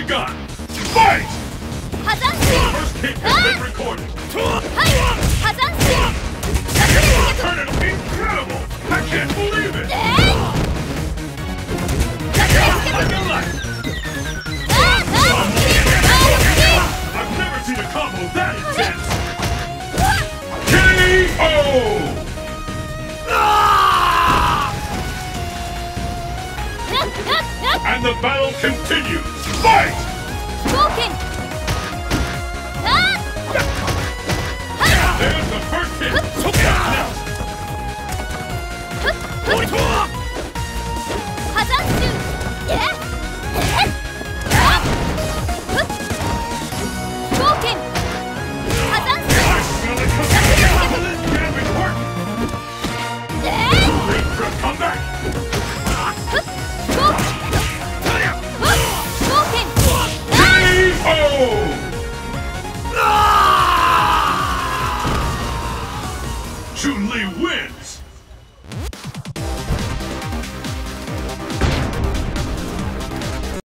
begun! Fight! First incredible! I can't believe it! I've never seen a combo that! And the battle continues! Fight! There's the first hit! I Chun-Li wins!